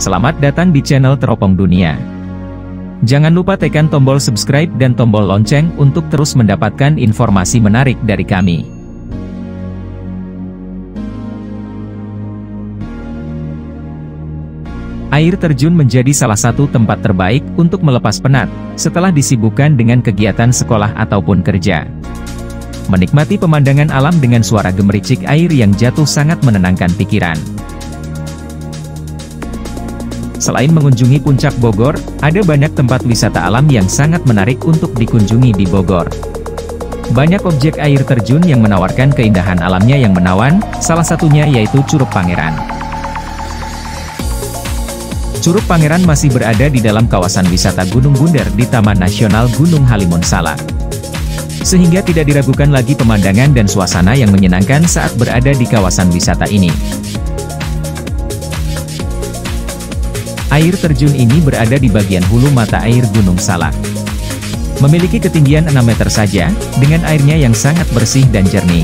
Selamat datang di channel Teropong Dunia. Jangan lupa tekan tombol subscribe dan tombol lonceng untuk terus mendapatkan informasi menarik dari kami. Air terjun menjadi salah satu tempat terbaik untuk melepas penat, setelah disibukkan dengan kegiatan sekolah ataupun kerja. Menikmati pemandangan alam dengan suara gemericik air yang jatuh sangat menenangkan pikiran. Selain mengunjungi puncak Bogor, ada banyak tempat wisata alam yang sangat menarik untuk dikunjungi di Bogor. Banyak objek air terjun yang menawarkan keindahan alamnya yang menawan, salah satunya yaitu Curug Pangeran. Curug Pangeran masih berada di dalam kawasan wisata Gunung Bunder di Taman Nasional Gunung Halimun Salak. Sehingga tidak diragukan lagi pemandangan dan suasana yang menyenangkan saat berada di kawasan wisata ini. Air terjun ini berada di bagian hulu mata air Gunung Salak. Memiliki ketinggian 6 meter saja, dengan airnya yang sangat bersih dan jernih.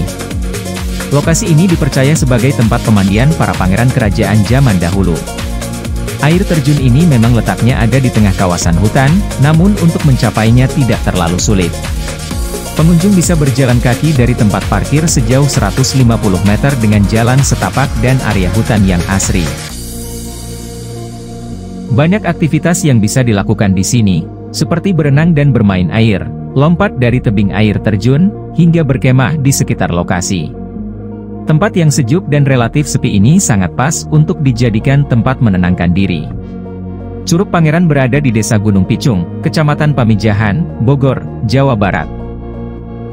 Lokasi ini dipercaya sebagai tempat pemandian para pangeran kerajaan zaman dahulu. Air terjun ini memang letaknya ada di tengah kawasan hutan, namun untuk mencapainya tidak terlalu sulit. Pengunjung bisa berjalan kaki dari tempat parkir sejauh 150 meter dengan jalan setapak dan area hutan yang asri. Banyak aktivitas yang bisa dilakukan di sini, seperti berenang dan bermain air, lompat dari tebing air terjun, hingga berkemah di sekitar lokasi. Tempat yang sejuk dan relatif sepi ini sangat pas untuk dijadikan tempat menenangkan diri. Curug Pangeran berada di Desa Gunung Picung, Kecamatan Pamijahan, Bogor, Jawa Barat.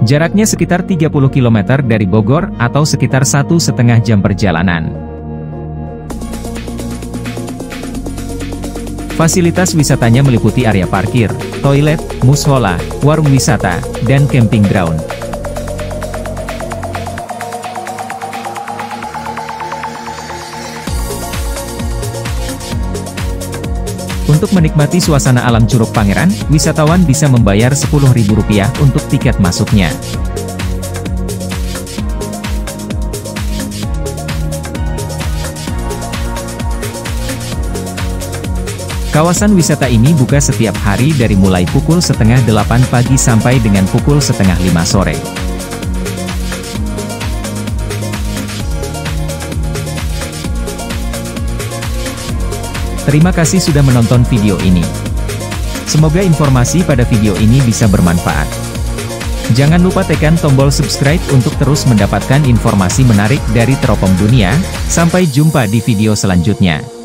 Jaraknya sekitar 30 km dari Bogor, atau sekitar satu setengah jam perjalanan. Fasilitas wisatanya meliputi area parkir, toilet, mushola, warung wisata, dan camping ground. Untuk menikmati suasana alam Curug Pangeran, wisatawan bisa membayar Rp10.000 untuk tiket masuknya. Kawasan wisata ini buka setiap hari dari mulai pukul setengah delapan pagi sampai dengan pukul setengah lima sore. Terima kasih sudah menonton video ini. Semoga informasi pada video ini bisa bermanfaat. Jangan lupa tekan tombol subscribe untuk terus mendapatkan informasi menarik dari Teropong Dunia. Sampai jumpa di video selanjutnya.